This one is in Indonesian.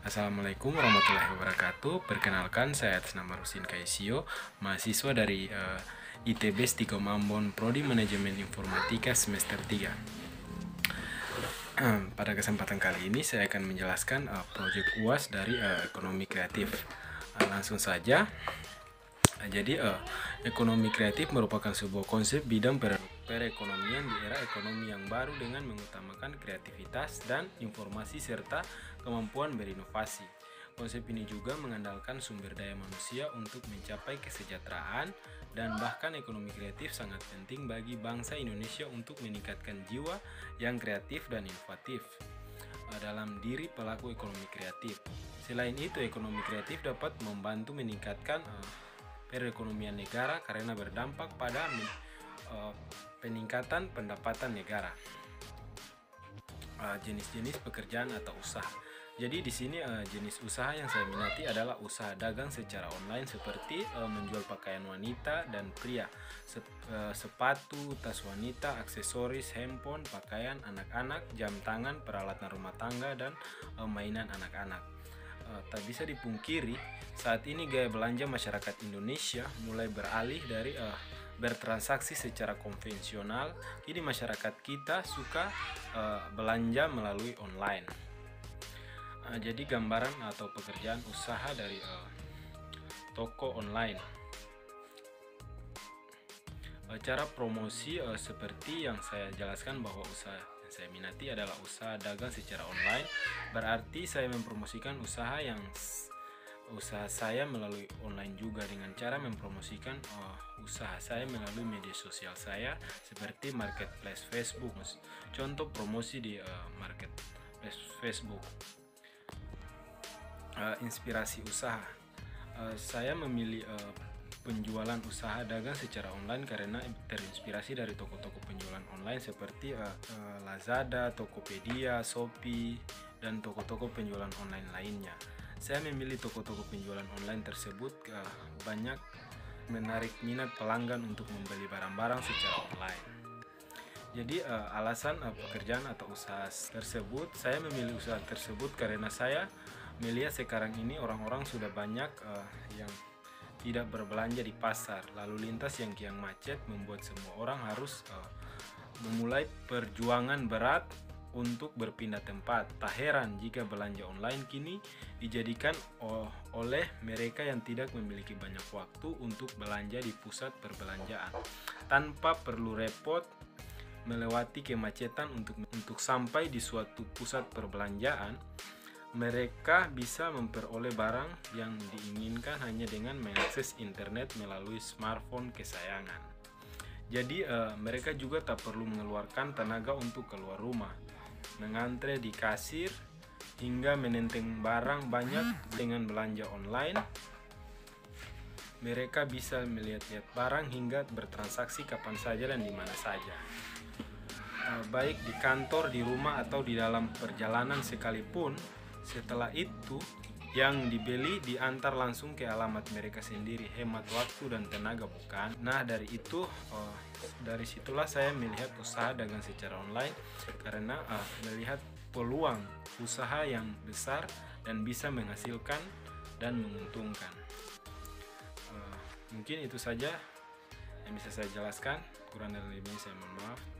Assalamualaikum warahmatullahi wabarakatuh. Perkenalkan saya atas nama Rusin Kaisio, mahasiswa dari uh, ITB Stiko Mambon Prodi Manajemen Informatika semester 3. Pada kesempatan kali ini saya akan menjelaskan uh, proyek UAS dari uh, ekonomi kreatif. Uh, langsung saja. Uh, jadi uh, ekonomi kreatif merupakan sebuah konsep bidang per perekonomian di era ekonomi yang baru dengan mengutamakan kreativitas dan informasi serta kemampuan berinovasi. Konsep ini juga mengandalkan sumber daya manusia untuk mencapai kesejahteraan dan bahkan ekonomi kreatif sangat penting bagi bangsa Indonesia untuk meningkatkan jiwa yang kreatif dan inovatif eh, dalam diri pelaku ekonomi kreatif. Selain itu, ekonomi kreatif dapat membantu meningkatkan uh, perekonomian negara karena berdampak pada uh, peningkatan pendapatan negara. Jenis-jenis uh, pekerjaan atau usaha jadi di sini uh, jenis usaha yang saya minati adalah usaha dagang secara online seperti menjual pakaian wanita dan pria, Sep, sepatu, tas wanita, aksesoris, handphone, pakaian anak-anak, jam tangan, peralatan rumah tangga dan mainan anak-anak. Uh, tak bisa dipungkiri saat ini gaya belanja masyarakat Indonesia mulai beralih dari uh, bertransaksi secara konvensional, kini masyarakat kita suka uh, belanja melalui online. Nah, jadi gambaran atau pekerjaan usaha dari uh, toko online. Uh, cara promosi uh, seperti yang saya jelaskan bahwa usaha saya minati adalah usaha dagang secara online. Berarti saya mempromosikan usaha yang usaha saya melalui online juga dengan cara mempromosikan uh, usaha saya melalui media sosial saya seperti marketplace Facebook. Contoh promosi di uh, marketplace Facebook uh, inspirasi usaha. Uh, saya memilih uh, penjualan usaha dagang secara online karena terinspirasi dari toko-toko penjualan online seperti uh, uh, Lazada, Tokopedia, Shopee, dan toko-toko penjualan online lainnya. Saya memilih toko-toko penjualan online tersebut uh, banyak menarik minat pelanggan untuk membeli barang-barang secara online. Jadi uh, alasan uh, pekerjaan atau usaha tersebut, saya memilih usaha tersebut karena saya melihat sekarang ini orang-orang sudah banyak uh, yang tidak berbelanja di pasar. Lalu lintas yang kian macet membuat semua orang harus uh, memulai perjuangan berat untuk berpindah tempat. Tak heran jika belanja online kini dijadikan oleh mereka yang tidak memiliki banyak waktu untuk belanja di pusat perbelanjaan tanpa perlu repot melewati kemacetan untuk untuk sampai di suatu pusat perbelanjaan mereka bisa memperoleh barang yang diinginkan hanya dengan mengakses internet melalui smartphone kesayangan. Jadi uh, mereka juga tak perlu mengeluarkan tenaga untuk keluar rumah, mengantre di kasir hingga menenteng barang banyak dengan belanja online. Mereka bisa melihat-lihat barang hingga bertransaksi kapan saja dan di mana saja. Uh, baik di kantor, di rumah atau di dalam perjalanan sekalipun, setelah itu, yang dibeli diantar langsung ke alamat mereka sendiri, hemat waktu dan tenaga bukan? Nah dari itu, uh, dari situlah saya melihat usaha dagang secara online karena uh, melihat peluang usaha yang besar dan bisa menghasilkan dan menguntungkan. Uh, mungkin itu saja yang bisa saya jelaskan. Kurang dan lebihnya saya mohon maaf.